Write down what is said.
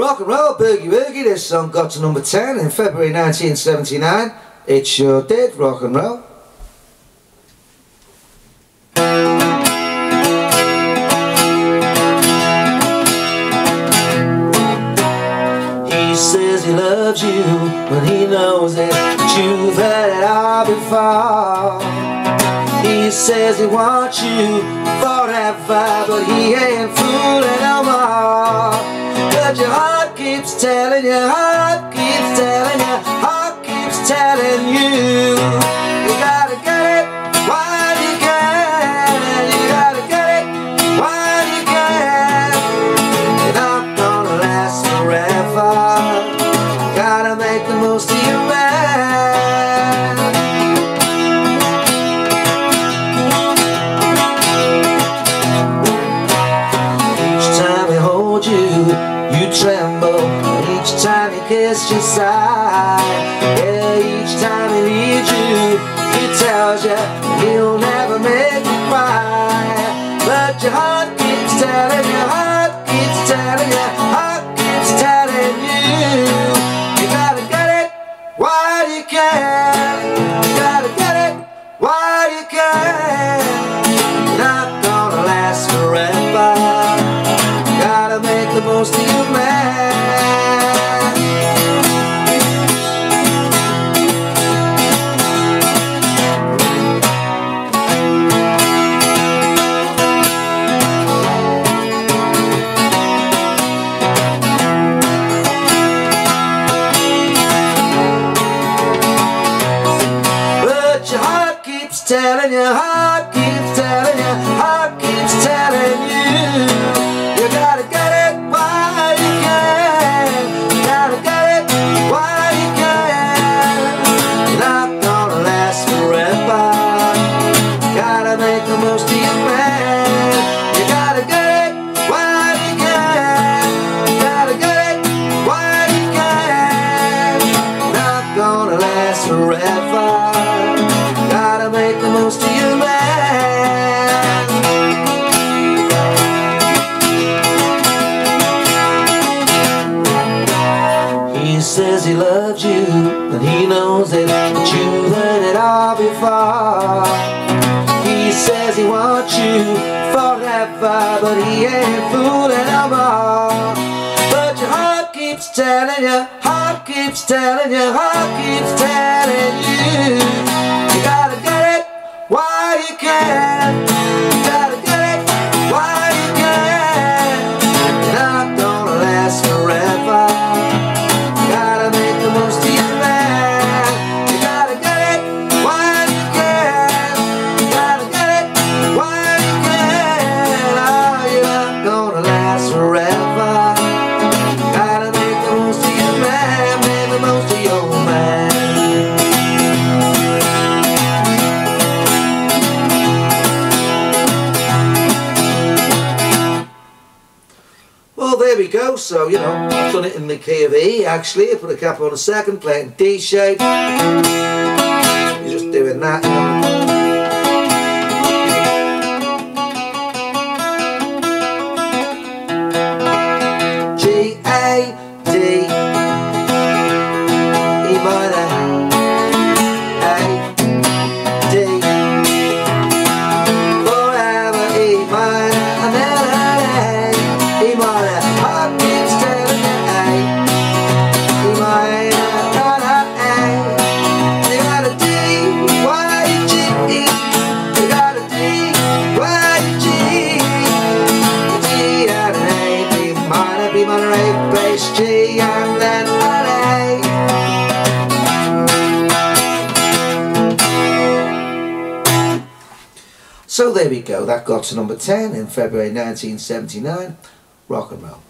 Rock and roll, boogie woogie, this song got to number 10 in February 1979. It sure did, rock and roll. He says he loves you, but he knows it, you've heard it all before. He says he wants you forever, but he ain't fooling no more. Keeps telling you, heart keeps telling you, heart keeps telling you. You gotta get it while you can. You gotta get it while you can. You're not gonna last forever. Gotta make the most of your man. He side Yeah, each time he leads you He tells you he'll never make you cry. But your heart keeps telling you, heart keeps telling you Heart keeps telling you You gotta get it while you can. You gotta get it while you can. Not gonna last forever. Gotta make the most of you, telling you, heart keeps telling you, heart keeps telling you. He says he loves you, but he knows but you've it all before. He says he wants you forever, but he ain't fooling more. But your heart keeps telling you, heart keeps telling you, heart keeps telling we go. So, you know, I've done it in the key of E, actually. I put a cap on a second, playing D shape. You're just doing that, G, and then. So there we go, that got to number 10 in February 1979, rock and roll.